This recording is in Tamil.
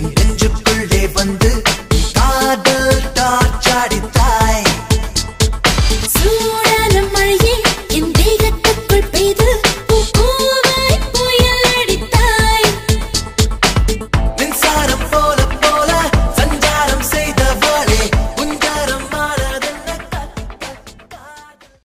என் நெஞ்சுக்குள்ளே வந்து